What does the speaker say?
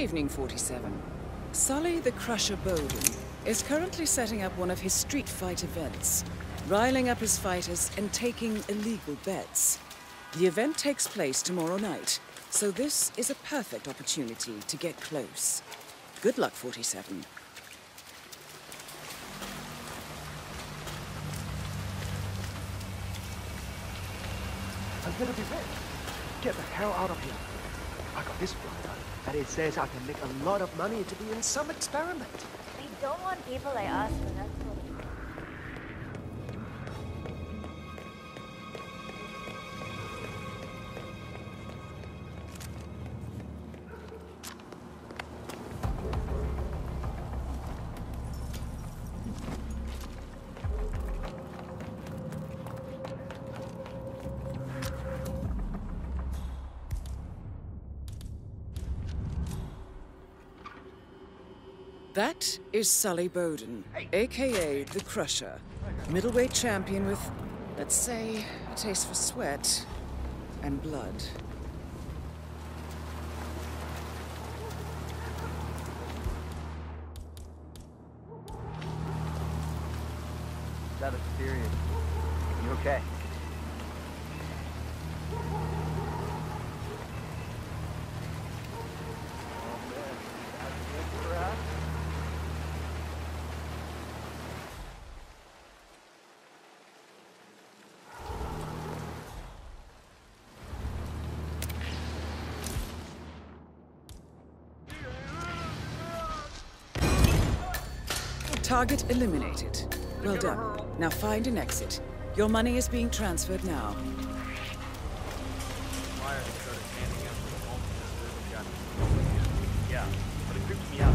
evening, 47. Sully the Crusher Bowden is currently setting up one of his street fight events, riling up his fighters and taking illegal bets. The event takes place tomorrow night, so this is a perfect opportunity to get close. Good luck, 47. I'm gonna be rich. Get the hell out of here. I got this flyer, and it says I can make a lot of money to be in some experiment. We don't want people like us to not so That is Sully Bowden, aka the Crusher. Middleweight champion with, let's say, a taste for sweat and blood. That is serious. You okay? Target eliminated. Well done. Now find an exit. Your money is being transferred now. Yeah, but it creeps me out